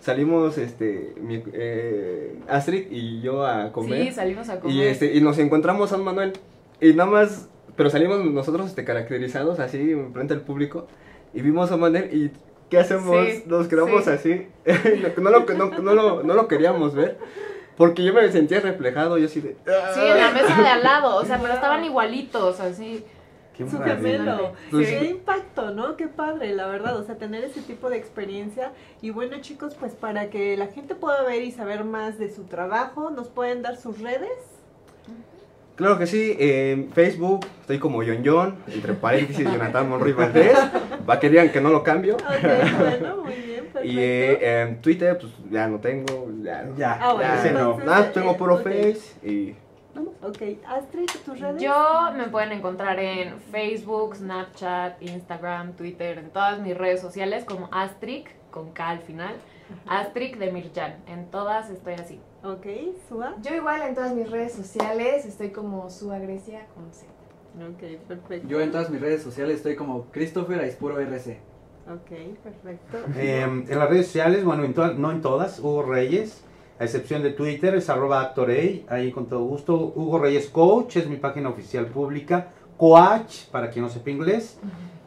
salimos este, mi- eh, Astrid y yo a comer. Sí, salimos a comer. Y, este, y nos encontramos a San Manuel. Y nada más, pero salimos nosotros este, caracterizados así frente al público. Y vimos a Manuel y ¿qué hacemos? Sí, Nos quedamos sí. así. no, lo, no, no lo, no lo queríamos ver. Porque yo me sentía reflejado, yo así de... Sí, en la mesa de al lado, o sea, pero estaban igualitos, así. Qué Su gemelo. Pues- Qué impacto, ¿no? Qué padre, la verdad. O sea, tener ese tipo de experiencia. Y bueno, chicos, pues para que la gente pueda ver y saber más de su trabajo, ¿nos pueden dar sus redes? Claro que sí, en Facebook estoy como John John, entre paréntesis Jonathan Monroy Valdés, para que digan que no lo cambio. Ok, bueno, muy bien, perfecto. Y eh, en Twitter, pues ya no tengo, ya no. Ya, Ah, bueno, ese no. Nada, tengo puro Ok. Face y... Ok, Astrid, ¿tus redes? Yo me pueden encontrar en Facebook, Snapchat, Instagram, Twitter, en todas mis redes sociales como Astric, con K al final. Astric de Mirjan. En todas estoy así. Ok, Sua. Yo igual en todas mis redes sociales estoy como Sua Grecia con Z. Ok, perfecto. Yo en todas mis redes sociales estoy como Christopher Aispuro RC. Ok, perfecto. Eh, en las redes sociales, bueno, en todas- no en todas, Hugo Reyes, a excepción de Twitter, es arroba actorey, ahí con todo gusto. Hugo Reyes Coach es mi página oficial pública. Coach, para quien no sepa inglés,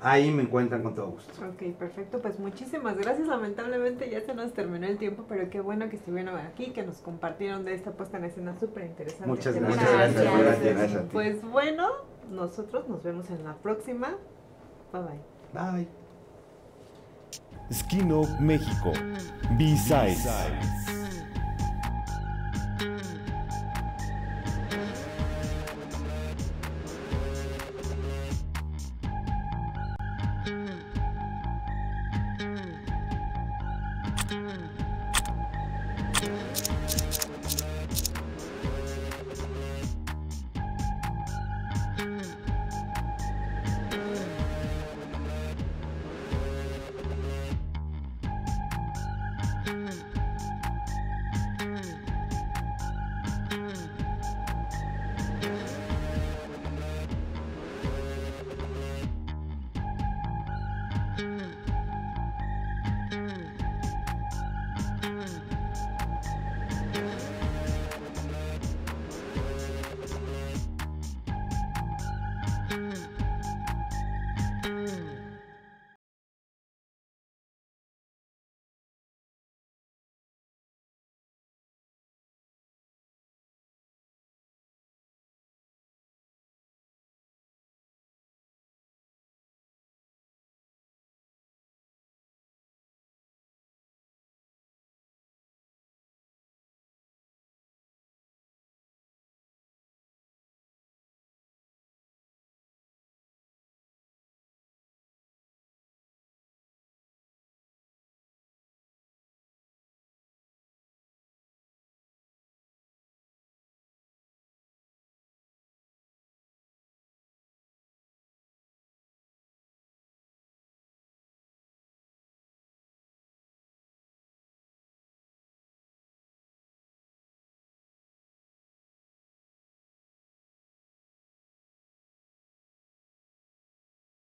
ahí me encuentran con todo gusto. Ok, perfecto. Pues muchísimas gracias. Lamentablemente ya se nos terminó el tiempo, pero qué bueno que estuvieron aquí, que nos compartieron de esta puesta en escena súper interesante. Muchas gracias. Muchas gracias. Gracias, gracias a ti. Pues bueno, nosotros nos vemos en la próxima. Bye bye. Bye. Skin of México. B-Sides.